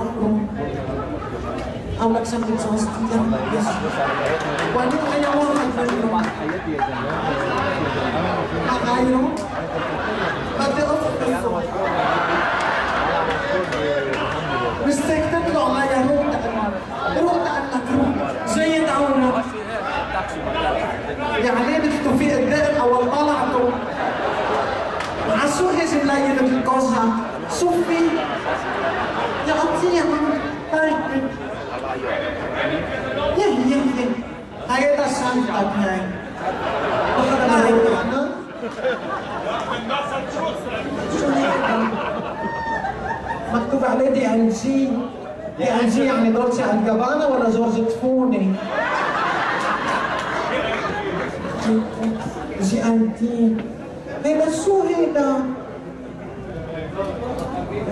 عمره. أو لك سنة 1960 وبعدين اي واحد منهم غيره بدي اطلب مستكتب له عليا روح تقلك روح تقلك روح زي دعونا يعني بدك في الدقن أو طلعته عسو هيز ملايين بالكوزها أنا شو هيك مكتوب عليه دي ان جي دي ان جي يعني دولتشي اند جابانا ولا جورج تفوني G and T هيدا شو هيدا؟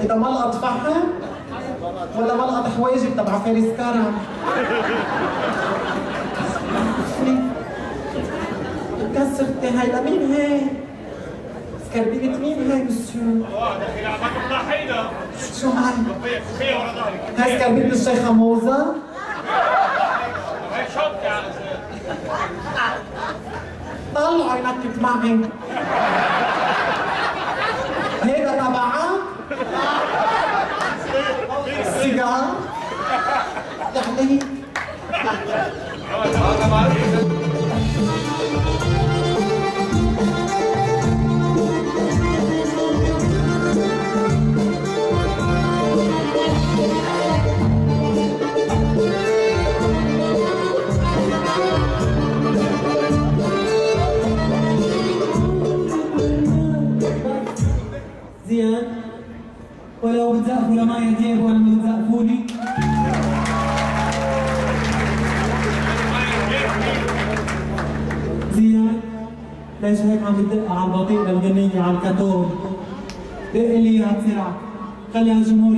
هيدا ملقط فحم؟ ولا ملقط حواجب تبع فارس كرم؟ كسرتي هاي لمين هي؟ سكربينة مين هاي مسيو؟ شو هاي؟ هاي سكربينة الشيخة موزة؟ طلعوا ينكت معي هيدا تبعك؟ سيجار؟ يعني بتزقفوني زياد ليش هيك عم بتدق عم بطيء للغنية على الكاتور دق لي اياها بسرعة الجمهور